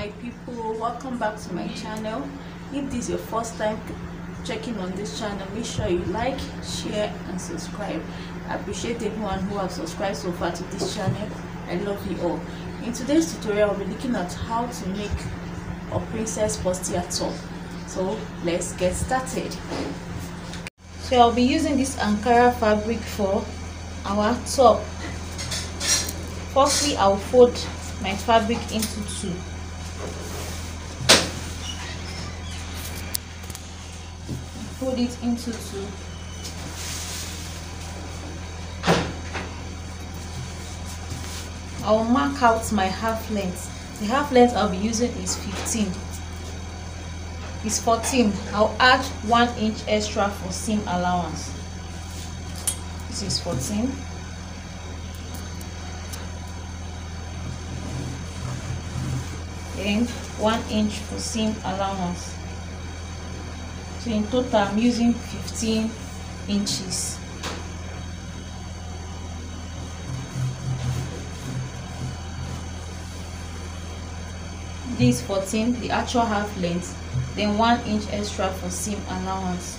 my people welcome back to my channel. If this is your first time checking on this channel make sure you like share and subscribe. I appreciate everyone who have subscribed so far to this channel. I love you all. In today's tutorial i'll be looking at how to make a princess bustier top so let's get started. So i'll be using this ankara fabric for our top. Firstly i'll fold my fabric into two fold it into two. I'll mark out my half length. The half length I'll be using is 15 It's 14 I'll add one inch extra for seam allowance. This is 14 then one inch for seam allowance. So in total i'm using 15 inches. This 14 the actual half length then one inch extra for seam allowance.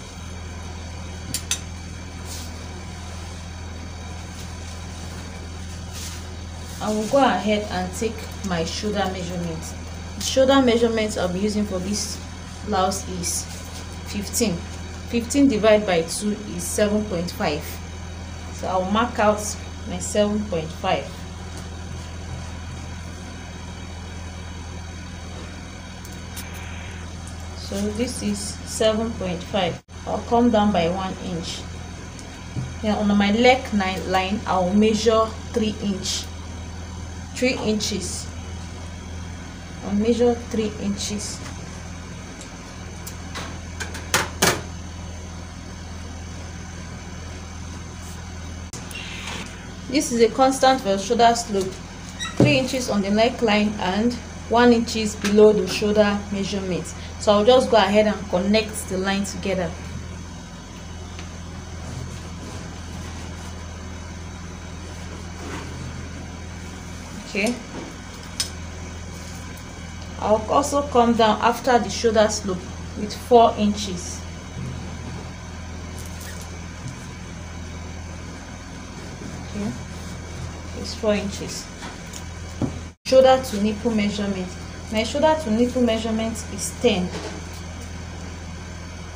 I will go ahead and take my shoulder measurement. The shoulder measurement I'll be using for this blouse is 15 15 divided by 2 is 7.5 so I'll mark out my 7.5 so this is 7.5 I'll come down by 1 inch. Then on my neckline I'll measure 3 inch. 3 inches I'll measure 3 inches This is a constant for shoulder slope, 3 inches on the neckline and 1 inches below the shoulder measurement. So I'll just go ahead and connect the line together. Okay. I'll also come down after the shoulder slope with 4 inches. okay. It's four inches. Shoulder to nipple measurement. My shoulder to nipple measurement is 10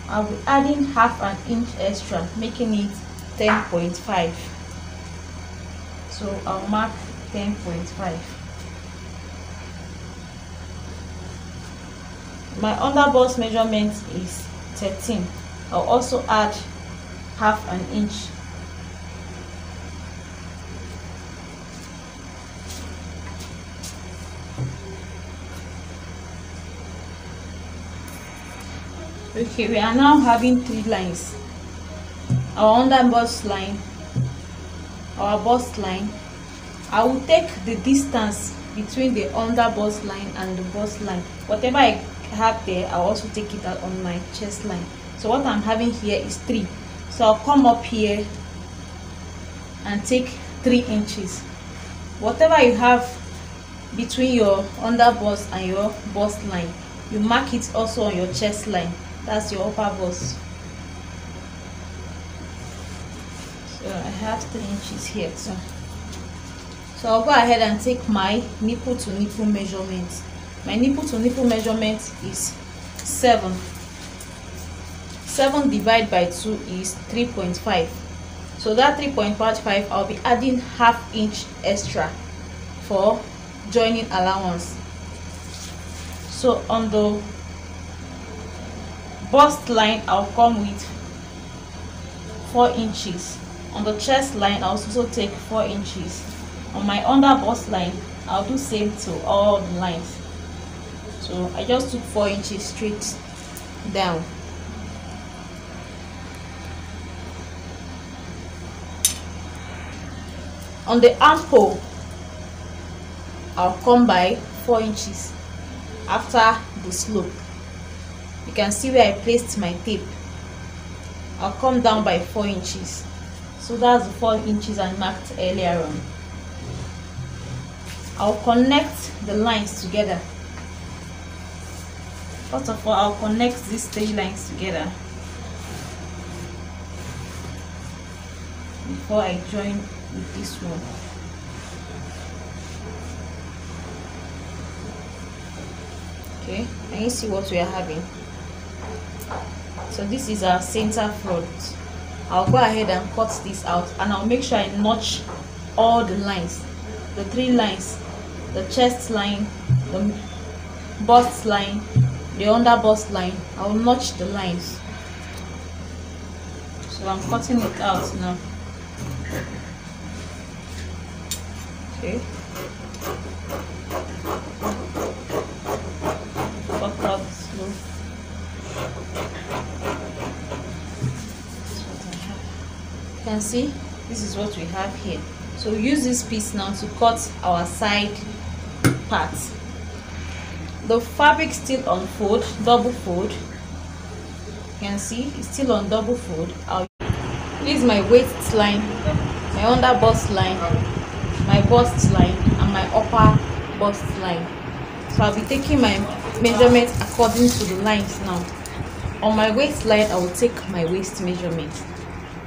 i'll be adding half an inch extra making it 10.5 so i'll mark 10.5 my underbust measurement is 13 i'll also add half an inch. Okay we are now having three lines. Our under bust line our bust line. I will take the distance between the under bust line and the bust line. Whatever i have there i'll also take it out on my chest line. So what i'm having here is three. So i'll come up here and take three inches. Whatever you have between your under bust and your bust line you mark it also on your chest line. That's your upper bust. So i have three inches here so so i'll go ahead and take my nipple to nipple measurement my nipple to nipple measurement is seven. Seven divided by two is 3.5 so that 3.5 i'll be adding half inch extra for joining allowance. So on the bust line i'll come with four inches. On the chest line i'll also take four inches. On my under bust line i'll do same to all the lines so i just took four inches straight down. On the armhole i'll come by four inches after the slope. You can see where I placed my tape. I'll come down by 4 inches. So that's the 4 inches I marked earlier on. I'll connect the lines together first of all I'll connect these three lines together before I join with this one. Okay and you see what we are having? So this is our center front. I'll go ahead and cut this out and I'll make sure I notch all the lines the three lines the chest line the bust line the under bust line. I'll notch the lines. So I'm cutting it out now. Okay. Cut out slow. You can see? This is what we have here. So use this piece now to cut our side part the fabric still on fold double fold. You can see it's still on double fold. I'll use my waistline my under bust line my bust line and my upper bust line. So I'll be taking my measurement according to the lines now. On my waistline I will take my waist measurement.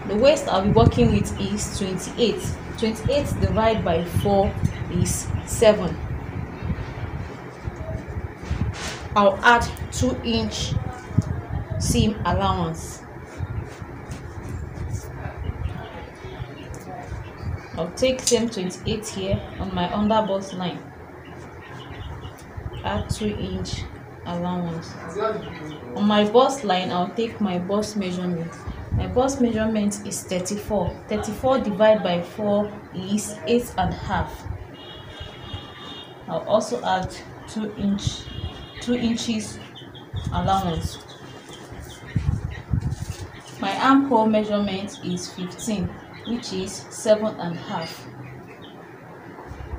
The waist I'll be working with is 28 28 divided by 4 is 7 I'll add 2 inch seam allowance. I'll take same 28 here on my under bust line. Add 2 inch allowance. On my bust line I'll take my bust measurement. My bust measurement is 34 34 divided by 4 is 8 and a half. I'll also add 2 inch 2 inches allowance my armhole measurement is 15 which is 7 and half.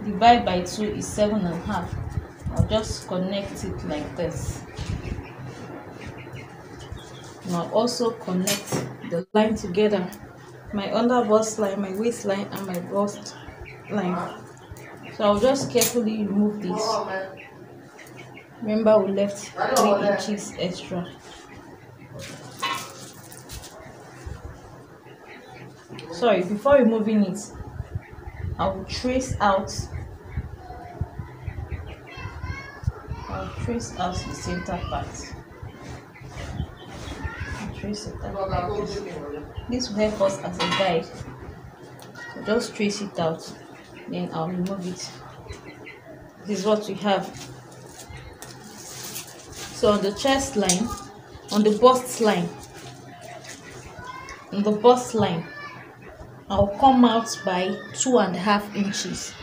Divide by 2 is 7 and half. I'll just connect it like this. I'll also connect the line together. My under bust line my waistline and my bust line. So I'll just carefully remove this remember we left 3 inches extra. Sorry before removing it I will trace out I'll trace out the center part. Trace it out like this this will help us as a guide. So just trace it out then I'll remove it. This is what we have so on the chest line on the bust line on the bust line I'll come out by two and a half inches.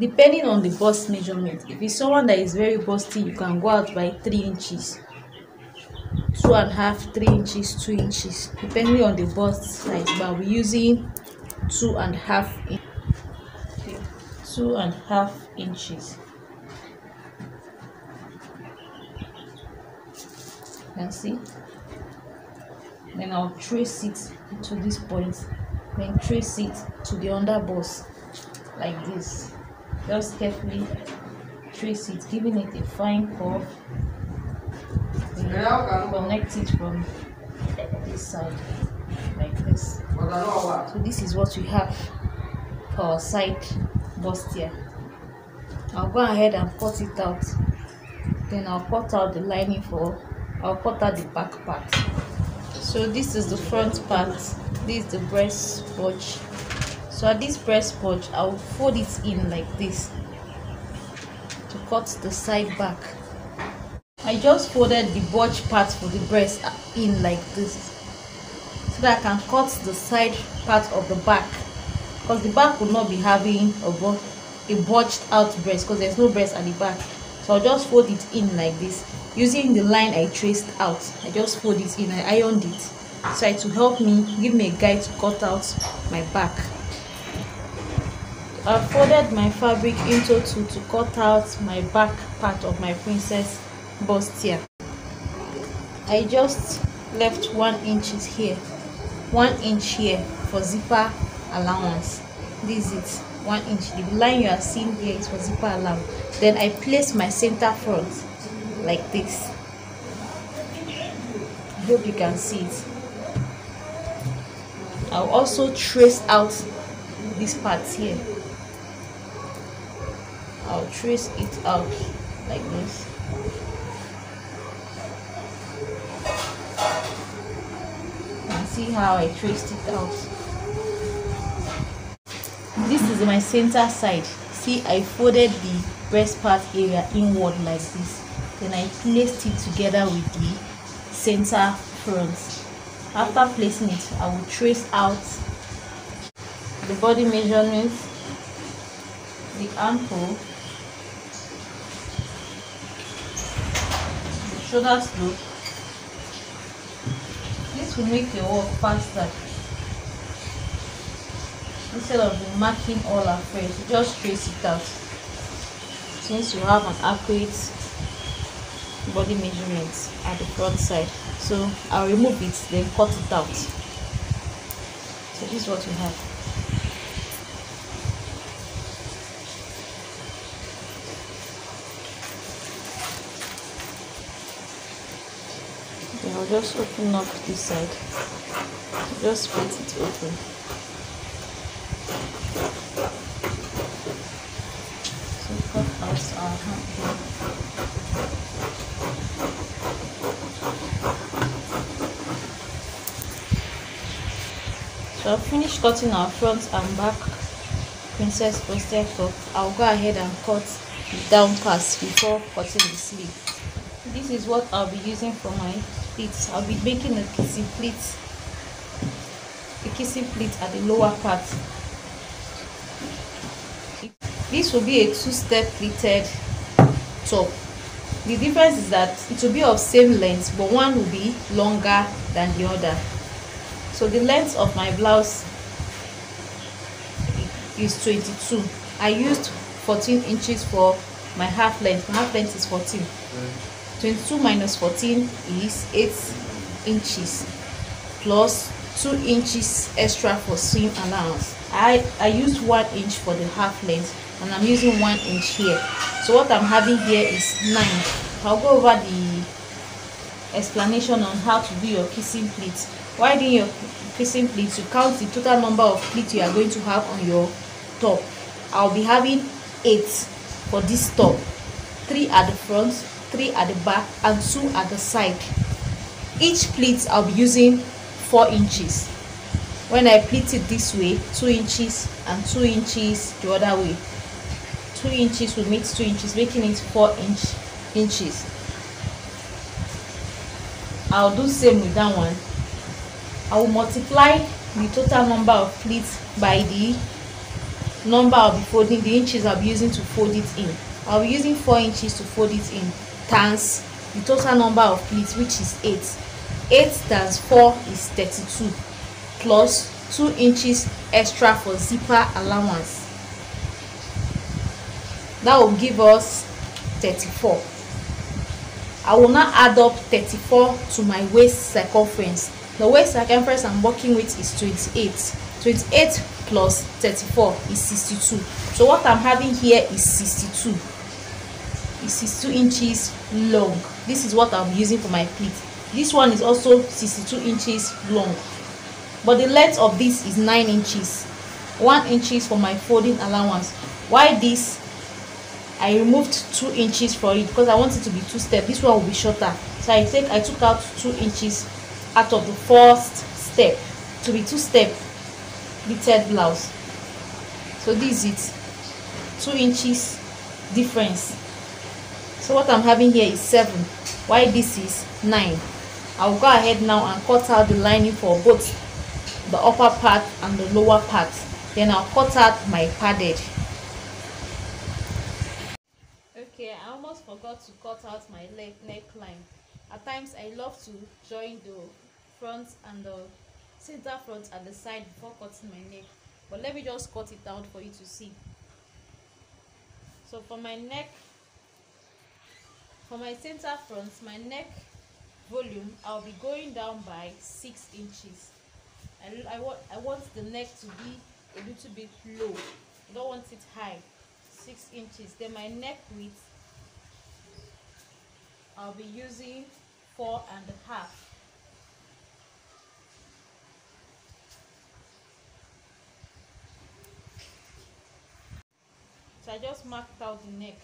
Depending on the bust measurement if it's someone that is very busty you can go out by three inches. Two and a half three inches two inches depending on the bust size but we're using two and a half in two and a half inches can see. Then I'll trace it to this point. Then trace it to the under bust like this. Just carefully trace it giving it a fine curve. Connect it from this side like this. So this is what we have for our side bust here. I'll go ahead and cut it out. Then i'll cut out the lining for i'll cut out the back part. So this is the front part. This is the breast pouch so at this breast pouch i'll fold it in like this to cut the side back. I just folded the butch part for the breast in like this so that I can cut the side part of the back. Because the back will not be having a, a butched out breast because there's no breast at the back. So I'll just fold it in like this using the line I traced out. I just fold it in I ironed it. So it will help me give me a guide to cut out my back. I folded my fabric into two to cut out my back part of my princess bustier i just left one inches here one inch here for zipper allowance. This is it one inch. The line you are seeing here is for zipper allowance. Then i place my center front like this. Hope you can see it. I'll also trace out this part here. I'll trace it out like this. And see how I traced it out. This is my center side. See I folded the breast part area inward like this then I placed it together with the center front. After placing it I will trace out the body measurements the ankle the shoulder slope this will make your work faster. Instead of marking all afresh just trace it out. Since you have an accurate body measurements at the front side. So I'll remove it then cut it out. So this is what we have. I'll just open up this side. Just split it open. So cut out our hand so I've finished cutting our front and back. Princess bustier top I'll go ahead and cut the down pass before cutting the sleeve. This is what I'll be using for my pleats. I'll be making a kissing pleat a kissing pleat at the lower part. This will be a two-step pleated top. The difference is that it will be of same length but one will be longer than the other so the length of my blouse is 22 i used 14 inches for my half length. My half length is 14 22 minus 14 is 8 inches plus 2 inches extra for seam allowance. I i used 1 inch for the half length and i'm using 1 inch here. So what i'm having here is 9 i'll go over the explanation on how to do your kissing pleats doing your kissing pleats to count the total number of pleats you are going to have on your top? I'll be having eight for this top. Three at the front three at the back and two at the side. Each pleat i'll be using four inches. When i pleat it this way two inches and two inches the other way. Two inches will make two inches making it four inch inches. I'll do same with that one I will multiply the total number of pleats by the number I'll be folding, the inches I'll be using to fold it in. I'll be using 4 inches to fold it in times the total number of pleats which is 8. 8 times 4 is 32 plus 2 inches extra for zipper allowance. That will give us 34. I will now add up 34 to my waist circumference the waist circumference i'm working with is 28 28 plus 34 is 62 so what i'm having here is 62 is 62 inches long. This is what i'm using for my pleat this one is also 62 inches long. But the length of this is 9 inches. 1 inches for my folding allowance. Why this? I removed 2 inches for it because i want it to be two step this one will be shorter. So i take i took out 2 inches out of the first step to be two step the third blouse. So this is two inches difference. So what i'm having here is seven. Why this is nine? I'll go ahead now and cut out the lining for both the upper part and the lower part. Then i'll cut out my padded. Okay i almost forgot to cut out my leg neckline. At times i love to join the front and the center front at the side before cutting my neck. But let me just cut it out for you to see. So for my neck for my center front my neck volume i'll be going down by six inches. I, I want i want the neck to be a little bit low. I don't want it high. Six inches. Then my neck width i'll be using four and a half I just marked out the neck.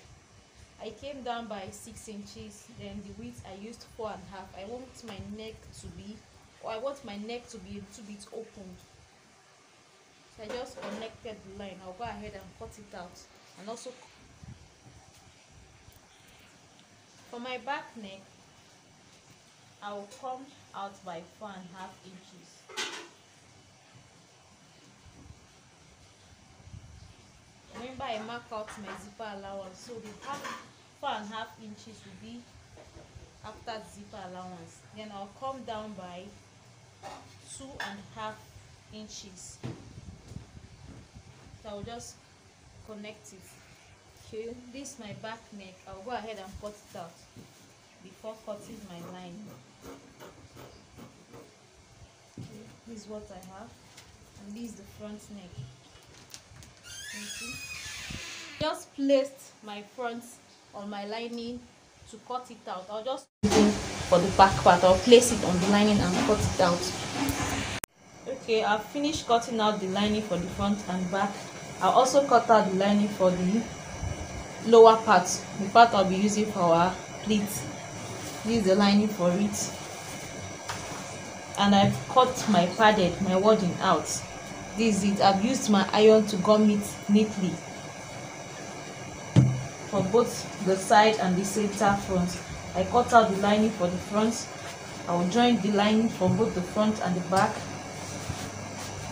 I came down by six inches then the width I used four and a half. I want my neck to be or I want my neck to be a little bit opened so I just connected the line. I'll go ahead and cut it out and also for my back neck I will come out by four and a half inches remember I mark out my zipper allowance. So the half four and a half inches will be after zipper allowance. Then I'll come down by two and a half inches. So I'll just connect it. Okay this is my back neck. I'll go ahead and cut it out before cutting my line. Okay, this is what I have. And this is the front neck just placed my front on my lining to cut it out. I'll just for the back part I'll place it on the lining and cut it out. Okay I've finished cutting out the lining for the front and back. I'll also cut out the lining for the lower part the part I'll be using for our pleat this is the lining for it. And I've cut my padded my wadding out. This is it. I've used my iron to gum it neatly for both the side and the center front. I cut out the lining for the front. I will join the lining for both the front and the back.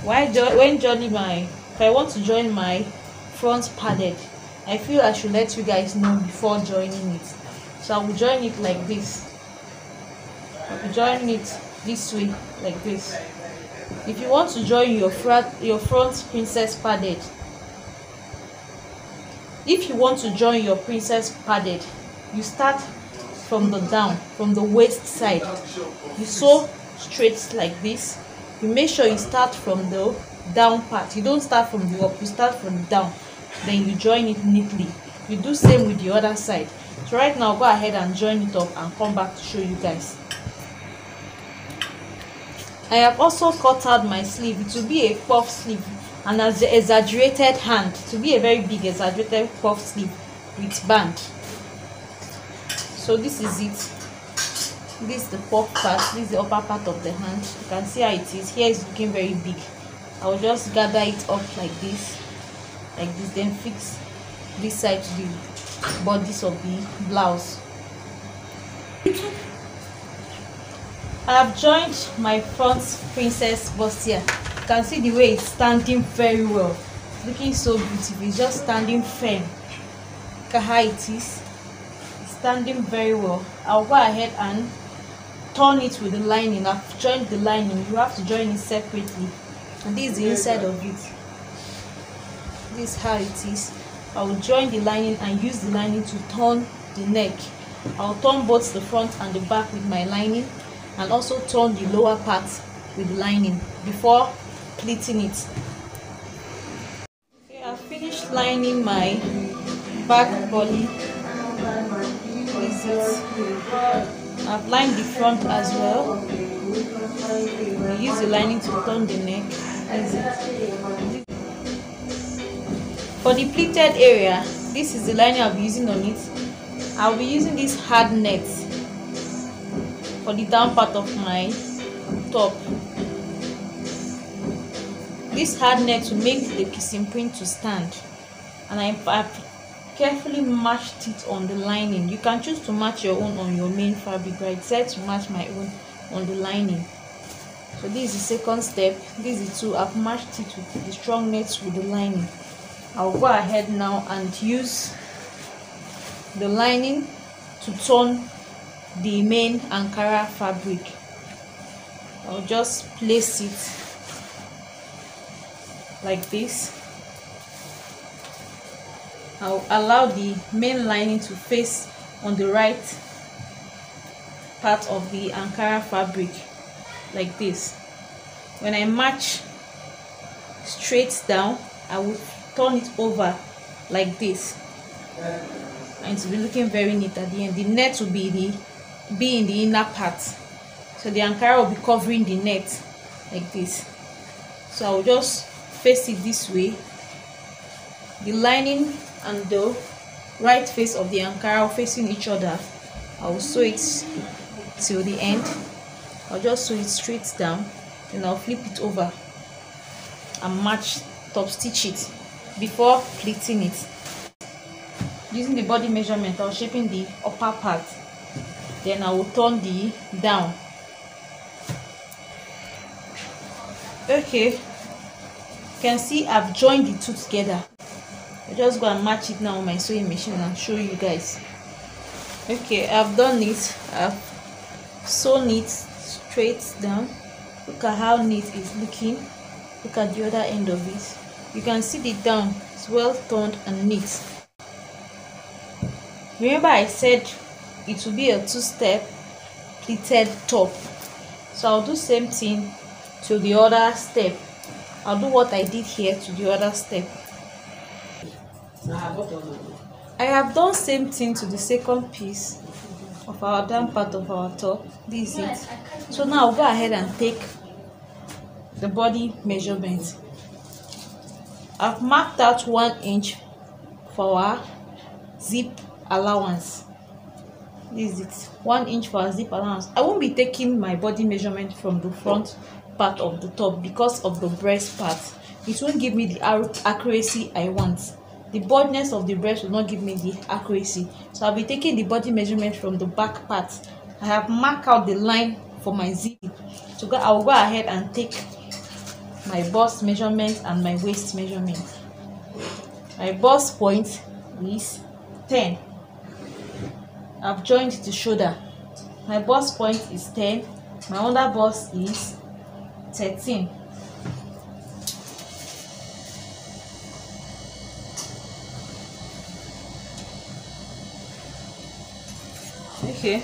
Why join when joining my if I want to join my front padded I feel I should let you guys know before joining it. So I will join it like this. I will join it this way like this. If you want to join your front your front princess padded if you want to join your princess padded you start from the down from the waist side. You sew straight like this. You make sure you start from the down part. You don't start from the up you start from the down. Then you join it neatly. You do same with the other side. So right now go ahead and join it up and come back to show you guys. I have also cut out my sleeve. It will be a puff sleeve and as the exaggerated hand to be a very big exaggerated puff sleeve with band. So this is it. This is the puff part this is the upper part of the hand. You can see how it is. Here is looking very big. I will just gather it up like this like this then fix this side to the bodice of the blouse. I have joined my front princess bustier. You can see the way it's standing very well. looking so beautiful. It's just standing firm. Look at how it is. It's standing very well. I'll go ahead and turn it with the lining. I've joined the lining. You have to join it separately. And this is the inside of it. This is how it is. I will join the lining and use the lining to turn the neck. I'll turn both the front and the back with my lining and also turn the lower part with the lining before pleating it. Okay i've finished lining my back body. I've lined the front as well. I use the lining to turn the neck. For the pleated area this is the lining i'll be using on it. I'll be using this hard net for the down part of my top this hard net will make the kissing pleat to stand. And I, have carefully matched it on the lining. You can choose to match your own on your main fabric but I decided to match my own on the lining. So this is the second step. This is two I've matched it with the strong nets with the lining. I'll go ahead now and use the lining to turn the main Ankara fabric. I'll just place it like this. I'll allow the main lining to face on the right part of the Ankara fabric like this. When I match straight down I will turn it over like this. And it will be looking very neat at the end. The net will be the be in the inner part. So the ankara will be covering the net like this. So i'll just face it this way. The lining and the right face of the ankara facing each other. I will sew it till the end. I'll just sew it straight down. Then i'll flip it over and match top stitch it before pleating it. Using the body measurement i was shaping the upper part. Then i will turn the down. Okay can see i've joined the two together. I just go and match it now on my sewing machine and show you guys. Okay i've done it. I've sewn it straight down. Look at how neat it's looking. Look at the other end of it. You can see the down it's well turned and neat. Remember i said it will be a two-step pleated top. So i'll do the same thing to the other step i'll do what i did here to the other step. I have done same thing to the second piece of our down part of our top this is it. So now i'll go ahead and take the body measurement. I've marked out one inch for our zip allowance. This is it. One inch for our zip allowance. I won't be taking my body measurement from the front part of the top because of the breast part. It won't give me the accuracy i want. The broadness of the breast will not give me the accuracy. So i'll be taking the body measurement from the back part. I have marked out the line for my zip so go, i will go ahead and take my bust measurement and my waist measurement. My bust point is 10 i've joined the shoulder. My bust point is 10 my under bust is 13 okay.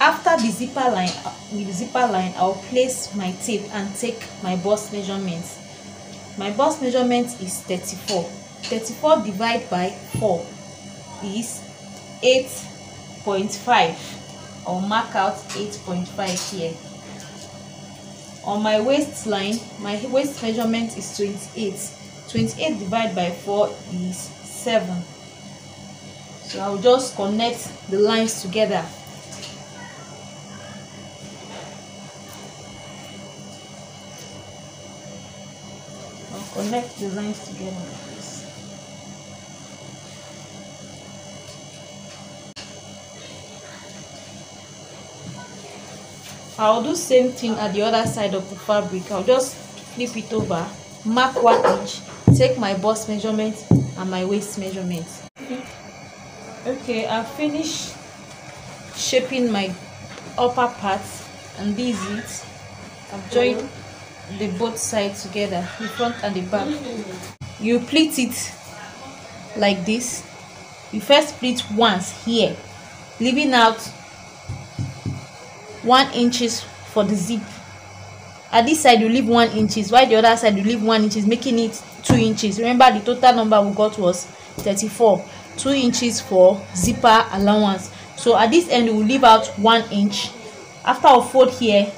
After the zipper line the zipper line i'll place my tape and take my bust measurement my bust measurement is 34 34 divided by 4 is 8.5 I'll mark out 8.5 here. On my waistline my waist measurement is 28 28 divided by 4 is 7 so I'll just connect the lines together. I'll connect the lines together I'll do same thing at the other side of the fabric. I'll just flip it over mark one inch take my bust measurement and my waist measurement. Okay I've finished shaping my upper part and this is it. I've joined the both sides together the front and the back. You pleat it like this. You first pleat once here leaving out one inches for the zip. At this side you leave one inches. While the other side you leave one inches making it two inches. Remember the total number we got was 34 two inches for zipper allowance. So at this end we will leave out one inch. After i fold here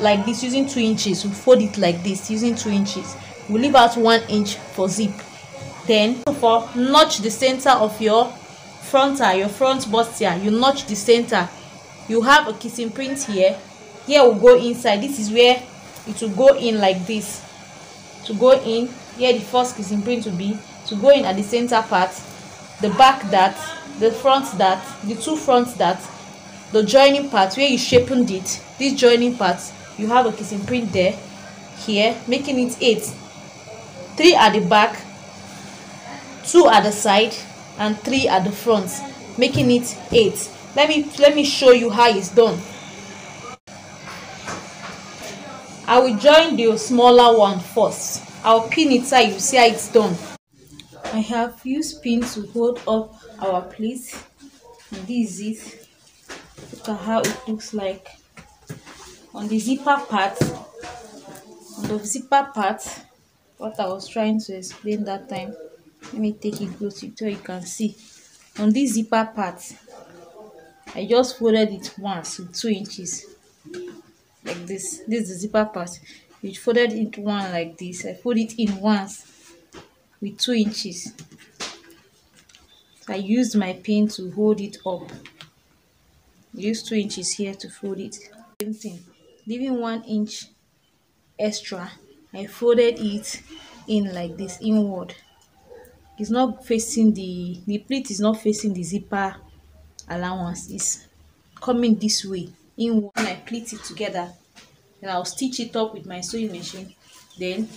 like this using two inches we fold it like this using two inches. We leave out one inch for zip. Then for notch the center of your frontal your front bustier you notch the center you have a kissing pleat here. Here will go inside. This is where it will go in like this. To go in here the first kissing pleat will be. To go in at the center part the back dart the front dart the two front dart the joining part where you sharpened it. This joining part you have a kissing pleat there here making it eight. Three at the back two at the side and three at the front making it eight let me let me show you how it's done. I will join the smaller one first. I'll pin it so you see how it's done. I have used pin to hold up our plate. This is it. Look at how it looks like. On the zipper part on the zipper part what i was trying to explain that time. Let me take it close so you can see. On this zipper part I just folded it once with two inches like this. This is the zipper part. You folded it one like this. I fold it in once with two inches. I used my pin to hold it up. Use two inches here to fold it. Same thing. Leaving one inch extra I folded it in like this inward. It's not facing the the pleat is not facing the zipper allowance is coming this way. In when I pleat it together. Then I'll stitch it up with my sewing machine. Then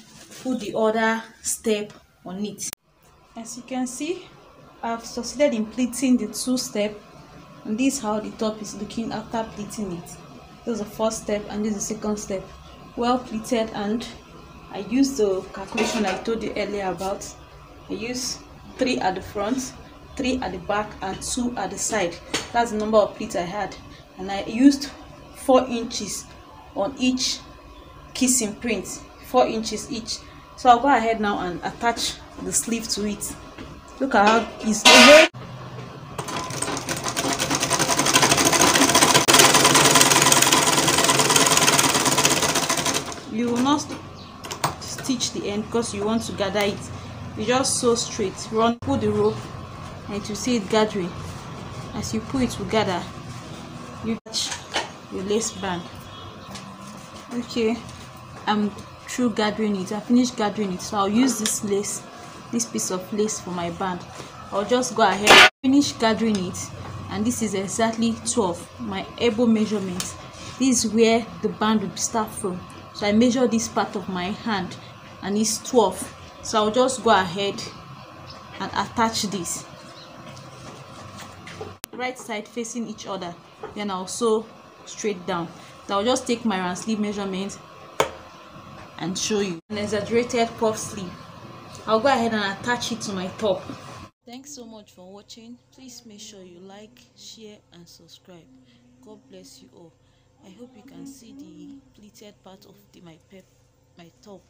put the other step on it. As you can see I've succeeded in pleating the two step. And this is how the top is looking after pleating it. This is the first step and this is the second step. Well pleated and I used the calculation I told you earlier about. I use three at the front three at the back and two at the side. That's the number of pleats I had. And I used four inches on each kissing pleat. Four inches each. So I'll go ahead now and attach the sleeve to it. Look at how it's you will not stitch the end because you want to gather it. You just sew straight. Run pull the rope and you see it gathering as you pull it will gather you touch your lace band. Okay i'm through gathering it. I finished gathering it so i'll use this lace this piece of lace for my band. I'll just go ahead finish gathering it and this is exactly 12 my elbow measurement. This is where the band will start from. So i measure this part of my hand and it's 12 so i'll just go ahead and attach this right side facing each other. Then i'll sew straight down. So i'll just take my round sleeve measurement and show you. An exaggerated puff sleeve. I'll go ahead and attach it to my top. Thanks so much for watching. Please make sure you like share and subscribe. God bless you all. I hope you can see the pleated part of the, my pep my top